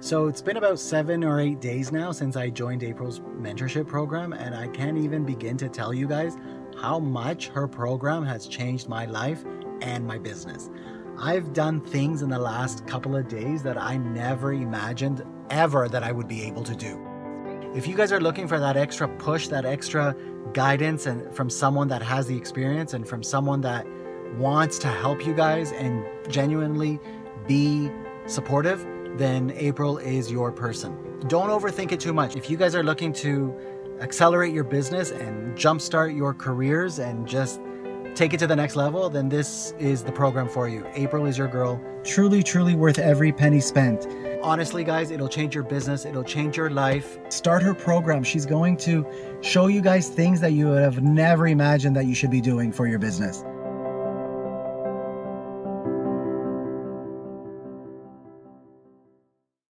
So it's been about seven or eight days now since I joined April's mentorship program, and I can't even begin to tell you guys how much her program has changed my life and my business. I've done things in the last couple of days that I never imagined ever that I would be able to do. If you guys are looking for that extra push, that extra guidance and from someone that has the experience and from someone that wants to help you guys and genuinely be supportive, then April is your person. Don't overthink it too much. If you guys are looking to accelerate your business and jumpstart your careers and just take it to the next level, then this is the program for you. April is your girl. Truly, truly worth every penny spent. Honestly, guys, it'll change your business, it'll change your life. Start her program. She's going to show you guys things that you would have never imagined that you should be doing for your business.